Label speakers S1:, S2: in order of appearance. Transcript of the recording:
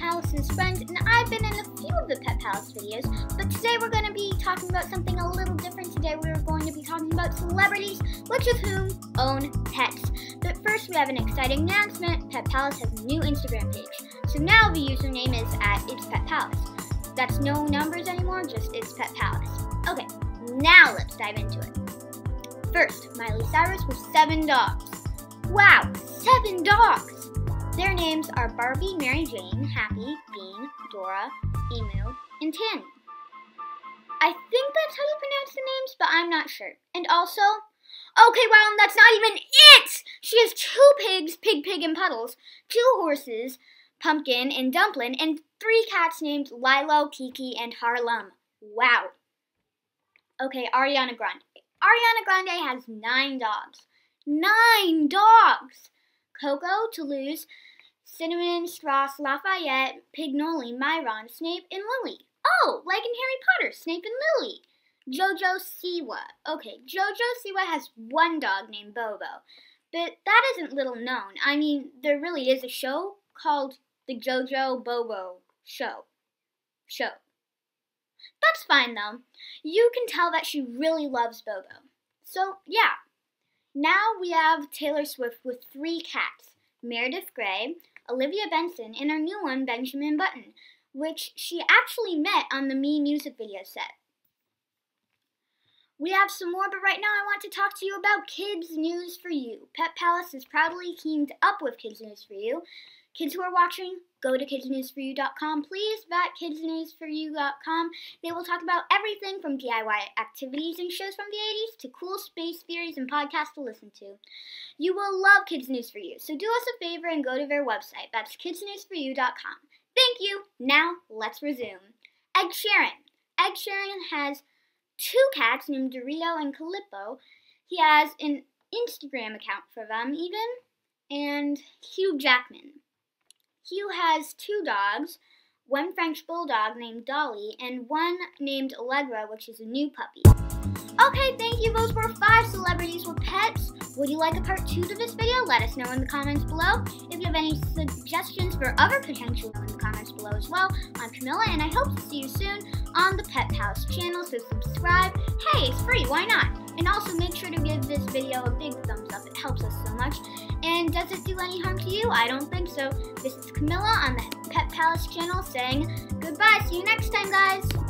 S1: Palace's friend, and I've been in a few of the Pet Palace videos, but today we're going to be talking about something a little different. Today we're going to be talking about celebrities, which of whom own pets. But first, we have an exciting announcement. Pet Palace has a new Instagram page. So now the username is at It's Pet Palace. That's no numbers anymore, just It's Pet Palace. Okay, now let's dive into it. First, Miley Cyrus with seven dogs. Wow, seven dogs! Their names are Barbie, Mary Jane, Happy, Bean, Dora, Emu, and Tanny. I think that's how you pronounce the names, but I'm not sure. And also, okay, well, that's not even it! She has two pigs, Pig, Pig, and Puddles, two horses, Pumpkin and Dumplin', and three cats named Lilo, Kiki, and Harlem. Wow. Okay, Ariana Grande. Ariana Grande has nine dogs. Nine dogs! Coco, Toulouse, Cinnamon, Strauss, Lafayette, Pignoli, Myron, Snape, and Lily. Oh, like in Harry Potter, Snape and Lily. Jojo Siwa. Okay, Jojo Siwa has one dog named Bobo, but that isn't little known. I mean, there really is a show called The Jojo Bobo Show. Show. That's fine though. You can tell that she really loves Bobo. So, yeah, now we have Taylor Swift with three cats Meredith Grey, Olivia Benson, and our new one, Benjamin Button, which she actually met on the Me music video set. We have some more, but right now I want to talk to you about Kids News for You. Pet Palace is proudly teamed up with Kids News for You Kids who are watching, go to kidsnewsforyou.com. Please vet kidsnewsforyou.com. They will talk about everything from DIY activities and shows from the 80s to cool space theories and podcasts to listen to. You will love Kids News for You, so do us a favor and go to their website. That's kidsnewsforyou.com. Thank you. Now, let's resume. Ed Sheeran. Ed Sheeran has two cats named Dorito and Calippo. He has an Instagram account for them, even, and Hugh Jackman. Hugh has two dogs, one French bulldog named Dolly, and one named Allegra, which is a new puppy. Okay, thank you. Those were five celebrities with pets. Would you like a part two to this video? Let us know in the comments below. If you have any suggestions for other potential in the comments below as well. I'm Camilla, and I hope to see you soon on the Pet Palace channel, so subscribe. Hey, it's free, why not? And also make sure to give this video a big thumbs up. It helps us so much. And does it do any harm to you? I don't think so. This is Camilla on the Pet Palace channel saying goodbye. See you next time, guys.